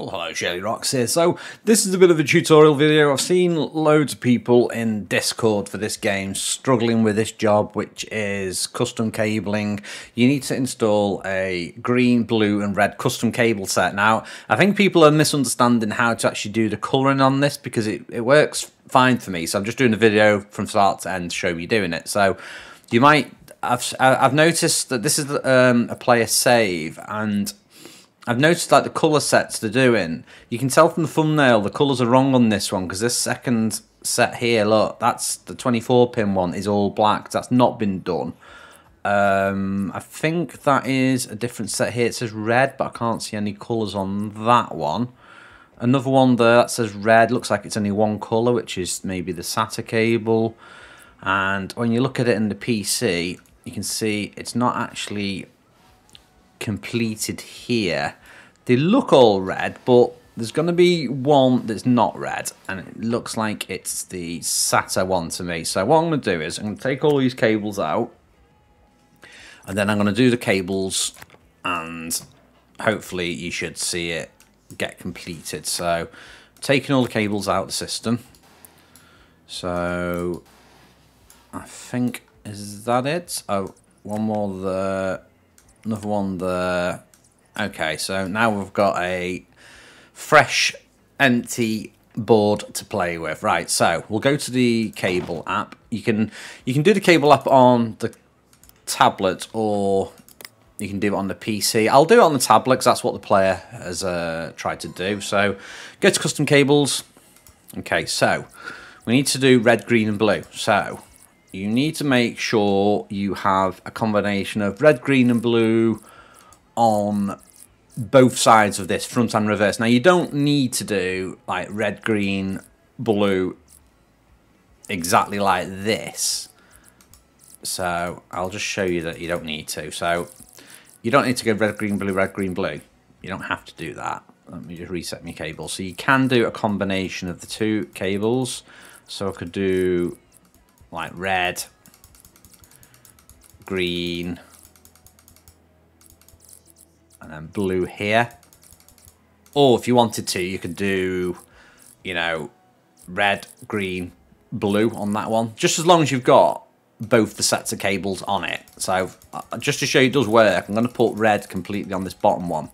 Well, hello, Shirlierox here. So, this is a bit of a tutorial video. I've seen loads of people in Discord for this game struggling with this job, which is custom cabling. You need to install a green, blue, and red custom cable set. Now, I think people are misunderstanding how to actually do the colouring on this because it, it works fine for me. So, I'm just doing the video from start to end to show you doing it. So, you might. I've, I've noticed that this is um, a player save, and I've noticed like the colour sets they're doing. You can tell from the thumbnail the colours are wrong on this one because this second set here, look, that's the 24 pin one is all black. That's not been done. Um, I think that is a different set here. It says red, but I can't see any colours on that one. Another one there that says red. Looks like it's only one colour, which is maybe the SATA cable. And when you look at it in the PC, you can see it's not actually completed here. They look all red, but there's going to be one that's not red, and it looks like it's the SATA one to me. So what I'm going to do is I'm going to take all these cables out, and then I'm going to do the cables, and hopefully you should see it get completed. So taking all the cables out of the system. So I think, is that it? Oh, one more there another one there. Okay, so now we've got a fresh, empty board to play with. Right, so we'll go to the cable app. You can you can do the cable app on the tablet or you can do it on the PC. I'll do it on the tablet because that's what the player has uh, tried to do. So go to custom cables. Okay, so we need to do red, green and blue. So you need to make sure you have a combination of red, green and blue on both sides of this, front and reverse. Now, you don't need to do like red, green, blue exactly like this. So I'll just show you that you don't need to. So you don't need to go red, green, blue, red, green, blue. You don't have to do that. Let me just reset my cable. So you can do a combination of the two cables. So I could do like red, green, and then blue here. Or if you wanted to, you could do, you know, red, green, blue on that one. Just as long as you've got both the sets of cables on it. So uh, just to show you it does work, I'm going to put red completely on this bottom one.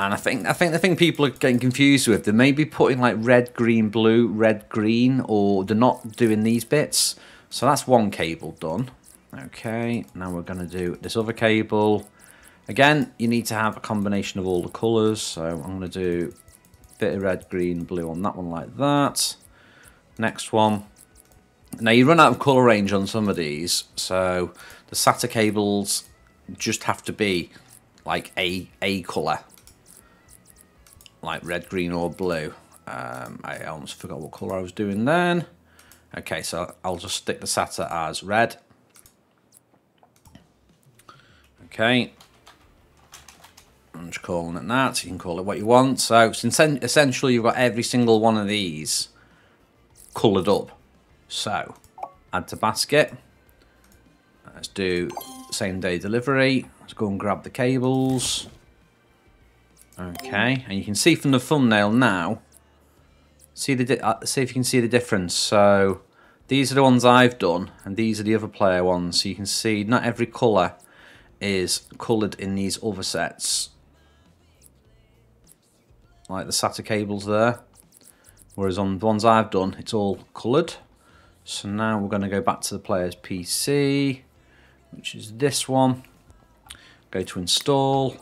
And I think I think the thing people are getting confused with, they may be putting like red, green, blue, red, green, or they're not doing these bits. So that's one cable done. Okay, now we're going to do this other cable. Again, you need to have a combination of all the colours. So I'm going to do a bit of red, green, blue on that one like that. Next one. Now you run out of colour range on some of these. So the SATA cables just have to be like a, a colour like red, green or blue. Um, I almost forgot what colour I was doing then. Okay, so I'll just stick the SATA as red. Okay. I'm just calling it that. You can call it what you want. So essentially you've got every single one of these coloured up. So, add to basket. Let's do same day delivery. Let's go and grab the cables. Okay, and you can see from the thumbnail now, see the uh, see if you can see the difference. So these are the ones I've done, and these are the other player ones. So you can see not every colour is coloured in these other sets. Like the SATA cables there. Whereas on the ones I've done, it's all coloured. So now we're going to go back to the player's PC, which is this one. Go to install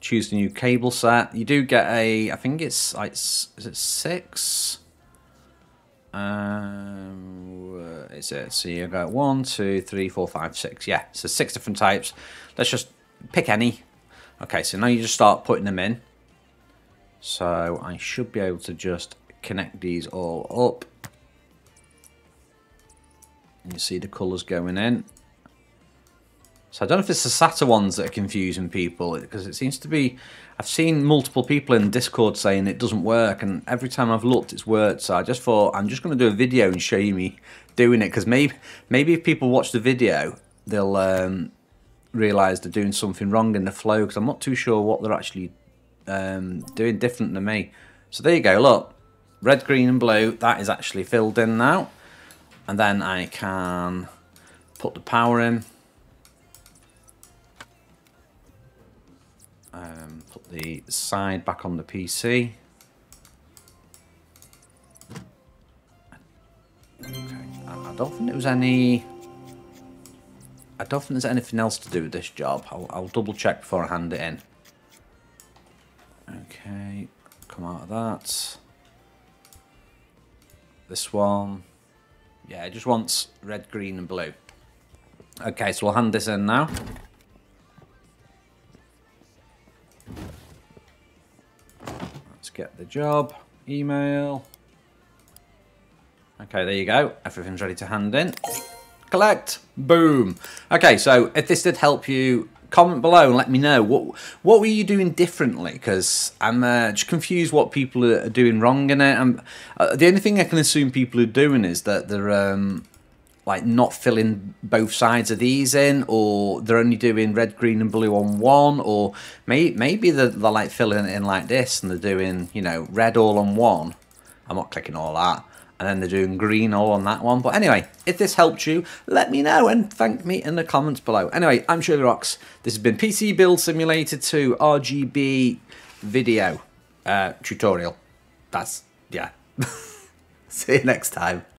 choose the new cable set. You do get a, I think it's like, is it six? Um, is it? So you got one, two, three, four, five, six. Yeah, so six different types. Let's just pick any. Okay, so now you just start putting them in. So I should be able to just connect these all up. You see the colours going in. So I don't know if it's the SATA ones that are confusing people because it seems to be. I've seen multiple people in Discord saying it doesn't work, and every time I've looked, it's worked. So I just thought I'm just going to do a video and show you me doing it because maybe maybe if people watch the video, they'll um, realise they're doing something wrong in the flow because I'm not too sure what they're actually um, doing different than me. So there you go, look. Red, green and blue, that is actually filled in now. And then I can put the power in. Um, put the side back on the PC. Okay, I don't think there was any... I don't think there's anything else to do with this job. I'll, I'll double check before I hand it in. Okay, come out of that. This one. Yeah, it just wants red, green and blue. Okay, so we'll hand this in now. Let's get the job. Email. Okay, there you go. Everything's ready to hand in. Collect. Boom. Okay, so if this did help you, comment below and let me know what what were you doing differently because I'm uh, just confused what people are doing wrong in it. I'm, uh, the only thing I can assume people are doing is that they're um, like not filling both sides of these in, or they're only doing red, green, and blue on one, or may, maybe they're, they're like filling it in like this and they're doing you know red all on one. I'm not clicking all that and then they're doing green all on that one. But anyway, if this helped you, let me know and thank me in the comments below. Anyway, I'm Shirlierox. This has been PC Build Simulator 2 RGB video uh, tutorial. That's, yeah. See you next time.